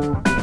Bye.